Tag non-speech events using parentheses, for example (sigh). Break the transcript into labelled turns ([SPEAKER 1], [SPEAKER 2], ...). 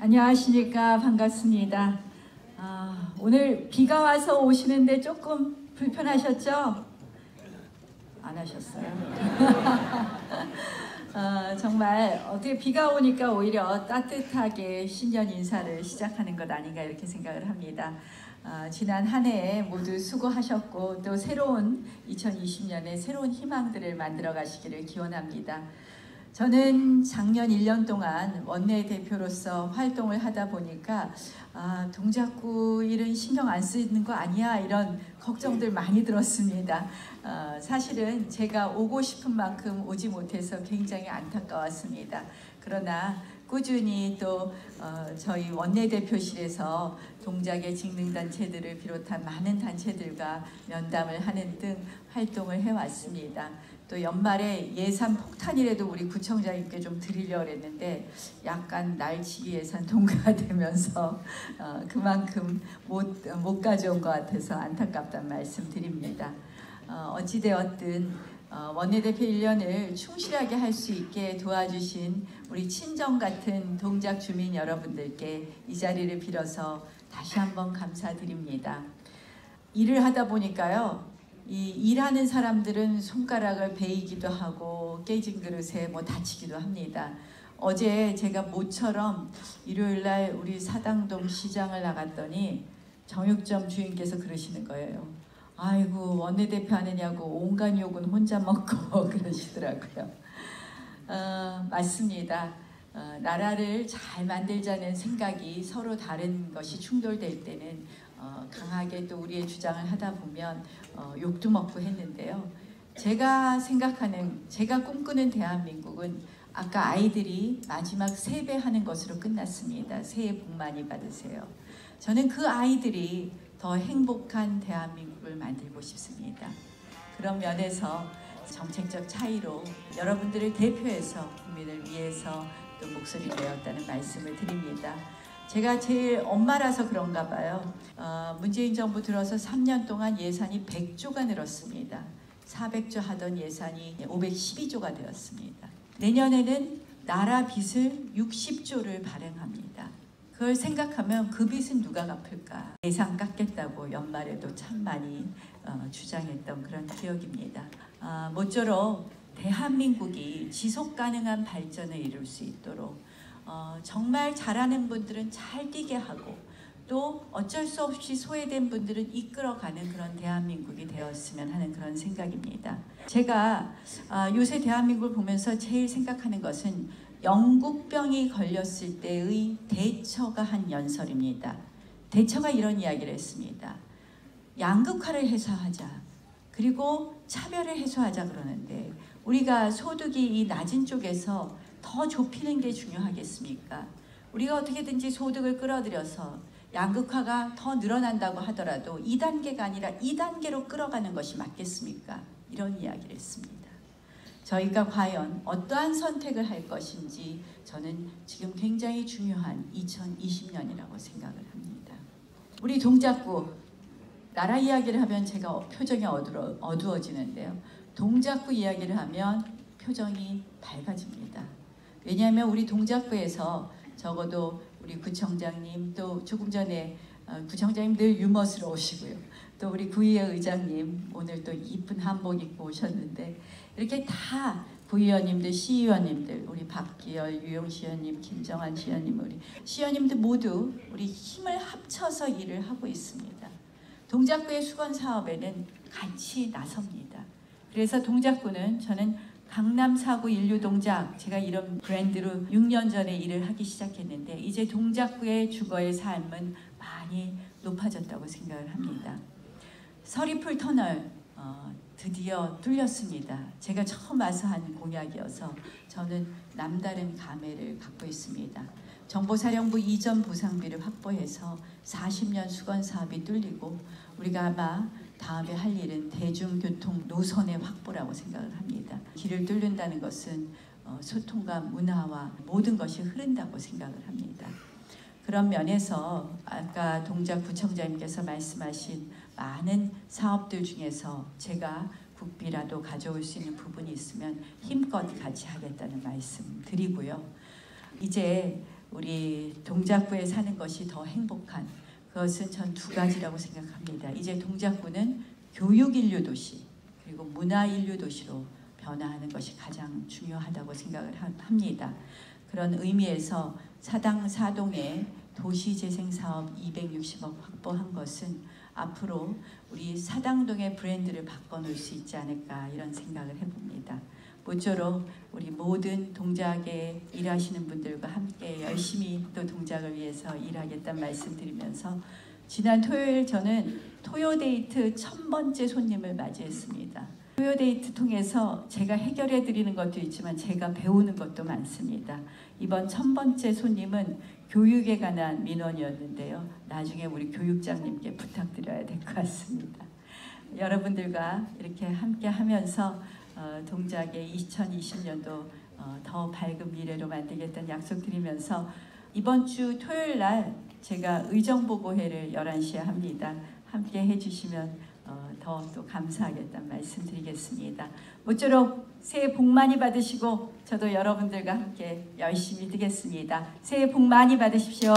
[SPEAKER 1] 안녕하십니까 반갑습니다. 아, 오늘 비가 와서 오시는데 조금 불편하셨죠? 안 하셨어요? 어, (laughs) 정말 어떻게 비가 오니까 오히려 따뜻하게 신년 인사를 시작하는 것 아닌가 이렇게 생각을 합니다. 어, 지난 한 해 모두 수고하셨고 또 새로운 2020년에 새로운 희망들을 만들어 가시기를 기원합니다. 저는 작년 1년 동안 원내 대표로서 활동을 하다 보니까 아, 동작구 일은 신경 안 쓰는 거 아니야 이런 걱정들 많이 들었습니다. 어, 사실은 제가 오고 싶은 만큼 오지 못해서 굉장히 안타까웠습니다. 그러나 꾸준히 또 어, 저희 원내대표실에서 동작의 직능단체들을 비롯한 많은 단체들과 면담을 하는 등 활동을 해왔습니다. 또 연말에 예산 폭탄이라도 우리 구청장님께 좀 드리려고 했는데 약간 날치기 예산 통과되면서 어, 그만큼 못, 못 가져온 것 같아서 안타깝다는 말씀 드립니다. 어, 어찌되었든 어, 원내대표 1년을 충실하게 할 수 있게 도와주신 우리 친정 같은 동작 주민 여러분들께 이 자리를 빌어서 다시 한번 감사드립니다. 일을 하다 보니까요. 이 일하는 사람들은 손가락을 베이기도 하고 깨진 그릇에 뭐 다치기도 합니다. 어제 제가 모처럼 일요일 날 우리 사당동 시장을 나갔더니 정육점 주인께서 그러시는 거예요. 아이고 원내대표 하느냐고 온갖 욕은 혼자 먹고 (laughs) 그러시더라고요. 어, 맞습니다. 어, 나라를 잘 만들자는 생각이 서로 다른 것이 충돌될 때는 어, 강하게 또 우리의 주장을 하다 보면 어, 욕도 먹고 했는데요. 제가 생각하는 제가 꿈꾸는 대한민국은 아까 아이들이 마지막 세배하는 것으로 끝났습니다. 새해 복 많이 받으세요. 저는 그 아이들이 더 행복한 대한민국을 만들고 싶습니다. 그런 면에서 정책적 차이로 여러분들을 대표해서 국민을 위해서 또 목소리 내었다는 말씀을 드립니다. 제가 제일 엄마라서 그런가 봐요. 어, 문재인 정부 들어서 3년 동안 예산이 100조가 늘었습니다. 400조 하던 예산이 512조가 되었습니다. 내년에는 나라 빚을 60조를 발행합니다. 그걸 생각하면 그 빚은 누가 갚을까? 예산 깎겠다고 연말에도 참 많이 어, 주장했던 그런 기억입니다. 아, 모쪼록 대한민국이 지속 가능한 발전을 이룰 수 있도록 어, 정말 잘하는 분들은 잘 뛰게 하고 또 어쩔 수 없이 소외된 분들은 이끌어가는 그런 대한민국이 되었으면 하는 그런 생각입니다. 제가 어, 요새 대한민국을 보면서 제일 생각하는 것은 영국병이 걸렸을 때의 대처가 한 연설입니다. 대처가 이런 이야기를 했습니다. 양극화를 해소하자. 그리고 차별을 해소하자 그러는데 우리가 소득이 이 낮은 쪽에서 더 좁히는 게 중요하겠습니까? 우리가 어떻게든지 소득을 끌어들여서 양극화가 더 늘어난다고 하더라도 2단계가 아니라 2단계로 끌어가는 것이 맞겠습니까? 이런 이야기를 했습니다. 저희가 과연 어떠한 선택을 할 것인지 저는 지금 굉장히 중요한 2020년이라고 생각을 합니다. 우리 동작구 나라 이야기를 하면 제가 표정이 어두워, 어두워지는데요. 동작구 이야기를 하면 표정이 밝아집니다. 왜냐하면 우리 동작구에서 적어도 우리 구청장님 또 조금 전에 어, 구청장님 늘 유머스러우시고요. 또 우리 구의회 의장님 오늘 또 이쁜 한복 입고 오셨는데 이렇게 다 부의원님들, 시의원님들, 우리 박기열, 유용 시의원님, 김정한 시의원님, 우리 시의원님들 모두 우리 힘을 합쳐서 일을 하고 있습니다. 동작구의 수건 사업에는 같이 나섭니다. 그래서 동작구는 저는 강남 사구 인류 동작 제가 이런 브랜드로 6년 전에 일을 하기 시작했는데 이제 동작구의 주거의 삶은 많이 높아졌다고 생각을 합니다. 서리풀 터널 어, 드디어 뚫렸습니다. 제가 처음 와서 한 공약이어서 저는 남다른 감회를 갖고 있습니다. 정보사령부 이전 보상비를 확보해서 40년 수건 사업이 뚫리고 우리가 아마 다음에 할 일은 대중교통 노선의 확보라고 생각을 합니다. 길을 뚫는다는 것은 어, 소통과 문화와 모든 것이 흐른다고 생각을 합니다. 그런 면에서 아까 동작 구청장님께서 말씀하신 많은 사업들 중에서 제가 국비라도 가져올 수 있는 부분이 있으면 힘껏 같이 하겠다는 말씀 드리고요. 이제 우리 동작구에 사는 것이 더 행복한 그것은 전 두 가지라고 생각합니다. 이제 동작구는 교육 인류 도시 그리고 문화 인류 도시로 변화하는 것이 가장 중요하다고 생각을 하- 합니다. 그런 의미에서 사당 사동에 도시 재생 사업 260억 확보한 것은 앞으로 우리 사당동의 브랜드를 바꿔놓을 수 있지 않을까 이런 생각을 해봅니다. 모쪼록 우리 모든 동작에 일하시는 분들과 함께 열심히 또 동작을 위해서 일하겠다는 말씀드리면서 지난 토요일 저는 토요데이트 천 번째 손님을 맞이했습니다. 토요데이트 통해서 제가 해결해 드리는 것도 있지만 제가 배우는 것도 많습니다. 이번 천 번째 손님은 교육에 관한 민원이었는데요. 나중에 우리 교육장님께 부탁드려야 될 것 같습니다. 여러분들과 이렇게 함께 하면서 어, 동작의 2020년도 어, 더 밝은 미래로 만들겠다는 약속드리면서 이번 주 토요일 날 제가 의정보고회를 11시에 합니다. 함께 해주시면 어, 더욱더 감사하겠다는 말씀 드리겠습니다. 모쪼록 새해 복 많이 받으시고 저도 여러분들과 함께 열심히 뛰겠습니다. 새해 복 많이 받으십시오.